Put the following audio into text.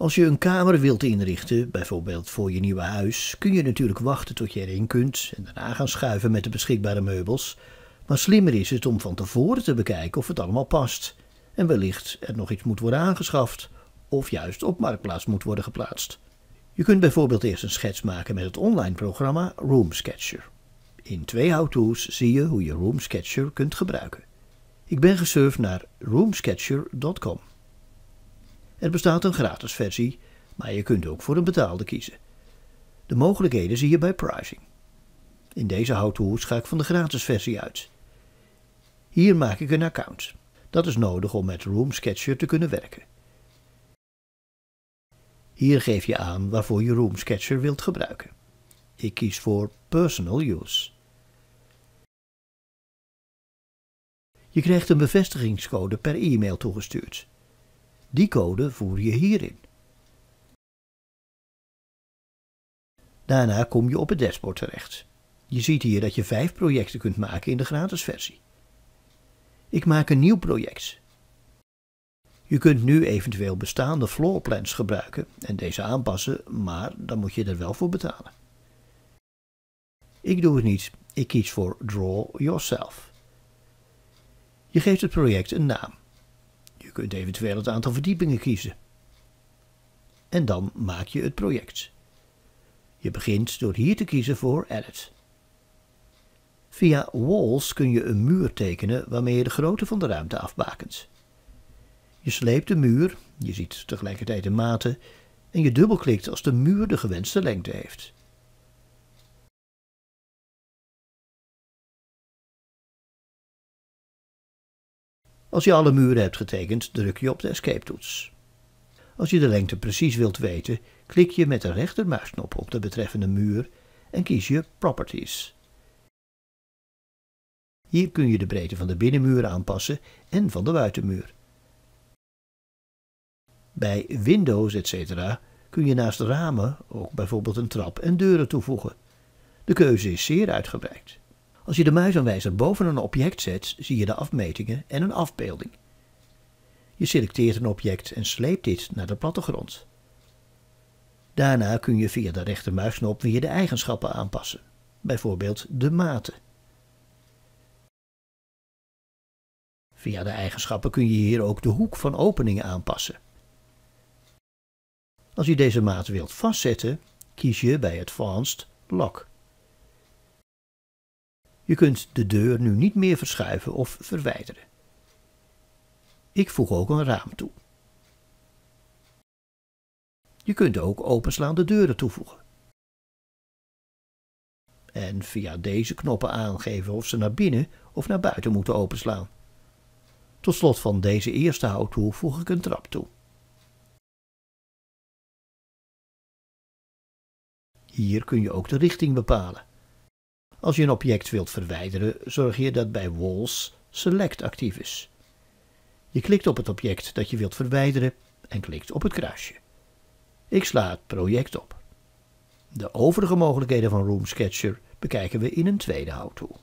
Als je een kamer wilt inrichten, bijvoorbeeld voor je nieuwe huis, kun je natuurlijk wachten tot je erin kunt en daarna gaan schuiven met de beschikbare meubels. Maar slimmer is het om van tevoren te bekijken of het allemaal past en wellicht er nog iets moet worden aangeschaft of juist op marktplaats moet worden geplaatst. Je kunt bijvoorbeeld eerst een schets maken met het online programma Room Sketcher. In twee how-to's zie je hoe je Room Sketcher kunt gebruiken. Ik ben gesurfd naar roomsketcher.com. Er bestaat een gratis versie, maar je kunt ook voor een betaalde kiezen. De mogelijkheden zie je bij pricing. In deze how-to's ga ik van de gratis versie uit. Hier maak ik een account. Dat is nodig om met Room Sketcher te kunnen werken. Hier geef je aan waarvoor je Room Sketcher wilt gebruiken. Ik kies voor Personal Use. Je krijgt een bevestigingscode per e-mail toegestuurd. Die code voer je hierin. Daarna kom je op het dashboard terecht. Je ziet hier dat je vijf projecten kunt maken in de gratis versie. Ik maak een nieuw project. Je kunt nu eventueel bestaande floorplans gebruiken en deze aanpassen, maar dan moet je er wel voor betalen. Ik doe het niet, ik kies voor Draw Yourself. Je geeft het project een naam. Je kunt eventueel het aantal verdiepingen kiezen. En dan maak je het project. Je begint door hier te kiezen voor Edit. Via Walls kun je een muur tekenen waarmee je de grootte van de ruimte afbakent. Je sleept de muur, je ziet tegelijkertijd de maten en je dubbelklikt als de muur de gewenste lengte heeft. Als je alle muren hebt getekend, druk je op de Escape-toets. Als je de lengte precies wilt weten, klik je met de rechtermuisknop op de betreffende muur en kies je Properties. Hier kun je de breedte van de binnenmuur aanpassen en van de buitenmuur. Bij Windows etc. kun je naast ramen ook bijvoorbeeld een trap en deuren toevoegen. De keuze is zeer uitgebreid. Als je de muisaanwijzer boven een object zet, zie je de afmetingen en een afbeelding. Je selecteert een object en sleept dit naar de plattegrond. Daarna kun je via de rechtermuisknop weer de eigenschappen aanpassen, bijvoorbeeld de maten. Via de eigenschappen kun je hier ook de hoek van opening aanpassen. Als je deze maat wilt vastzetten, kies je bij Advanced Lock. Je kunt de deur nu niet meer verschuiven of verwijderen. Ik voeg ook een raam toe. Je kunt ook openslaande deuren toevoegen. En via deze knoppen aangeven of ze naar binnen of naar buiten moeten openslaan. Tot slot van deze eerste houttool voeg ik een trap toe. Hier kun je ook de richting bepalen. Als je een object wilt verwijderen, zorg je dat bij Walls Select actief is. Je klikt op het object dat je wilt verwijderen en klikt op het kruisje. Ik sla het project op. De overige mogelijkheden van Room Sketcher bekijken we in een tweede houttool.